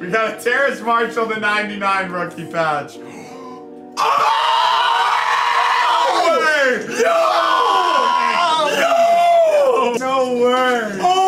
We got a Terrace Marshall, the 99 rookie patch. Oh! Yo! Yo! No way! Oh